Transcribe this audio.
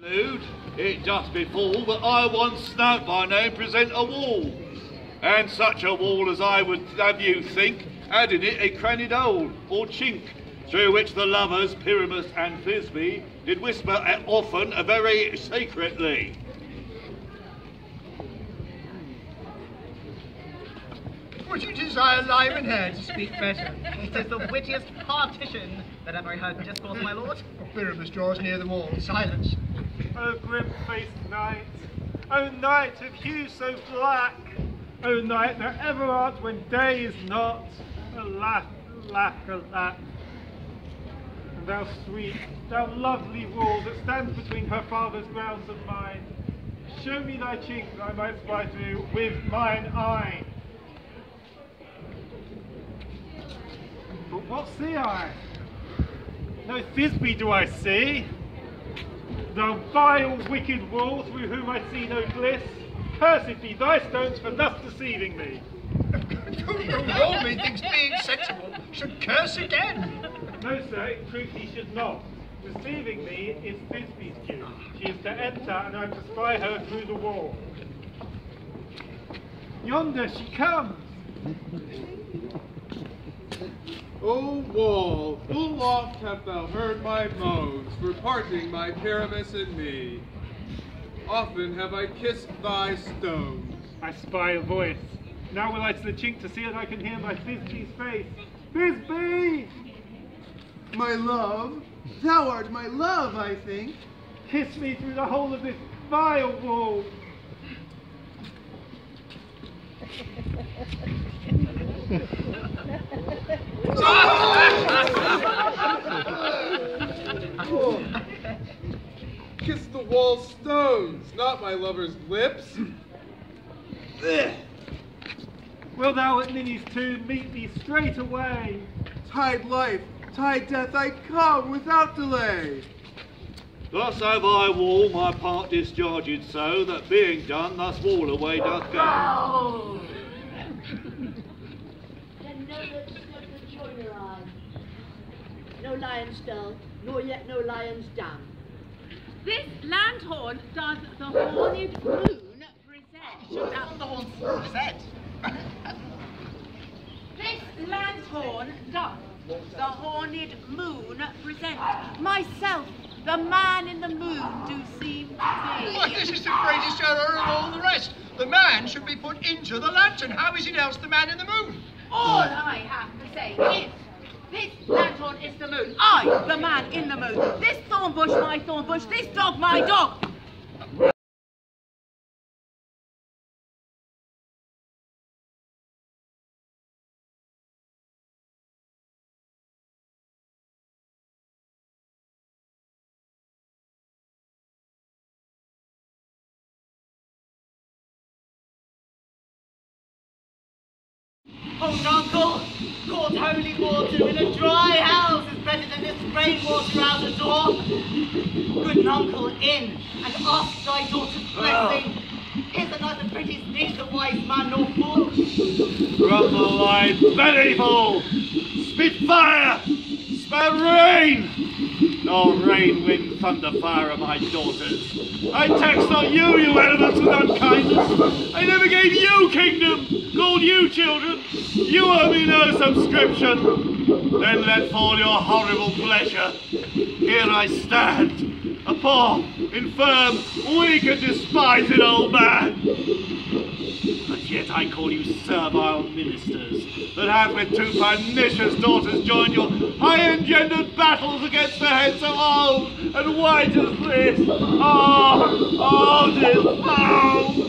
Nude, it doth befall that I once Snout by name present a wall, and such a wall as I would have you think had in it a crannied hole or chink, through which the lovers Pyramus and Thisbe did whisper often very secretly. Would you desire Lyman here to speak better? It is the wittiest partition that ever I heard discourse, my lord. Pyramus draws near the wall. Silence. O grim-faced night, O night of hue so black, O night thou ever art when day is not, alack, alack, alack. And thou sweet, thou lovely wall that stands between her father's grounds and mine, show me thy chink that I might spy through with mine eye. But what see I? No Thisbe do I see. Thou vile, wicked wall, through whom I see no bliss, cursed be thy stones for thus deceiving me. the wall, methinks, being sensible, should curse again. No, sir, in truth he should not. Deceiving me is Thisbe's due. She is to enter, and I am to spy her through the wall. Yonder she comes. O wall, full oft have thou heard my moans for parting my Pyramus and me. Often have I kissed thy stones. I spy a voice. Now will I to the chink to see if I can hear my Thisbe's face. Thisbe! My love, thou art my love, I think. Kiss me through the hole of this vile wall. Kiss the wall stones, not my lover's lips. Will thou at Ninny's tomb meet me straight away? Tide life, tide death, I come without delay. Thus have I wall my part discharged so, that being done, thus wall away doth go. Then no let's slip the joiner eye. No lion's skull, nor yet no lion's dam. This lanthorn does the horned moon present. That's the horn present. This lanthorn doth the horned moon present. Myself, the man in the moon, do seem to Why, be. this is the greatest error of all the rest. The man should be put into the lantern. How is it else the man in the moon? All I have to say is, this lanthorn is the moon. I, the man in the moon. This thorn bush, my thorn bush. This dog, my dog. Old uncle, cold holy water in a dry house is better than this rainwater out the door. Good uncle, in and ask thy daughter's blessing. Ah. Is it not the prettiest thing a wise man nor fool? Thy belly full! Spit fire! Spare rain! Nor rain, wind, thunder, fire are my daughters. I tax not you, you elements, with unkindness. I never gave you kingdom, called you children. You owe me no subscription. Then let fall your horrible pleasure. Here I stand, a poor, infirm, weak and despised old man. But yet I call you servile ministers that have with two pernicious daughters joined your high-engendered battles against the heads of old and white as this. Oh, oh, this, oh!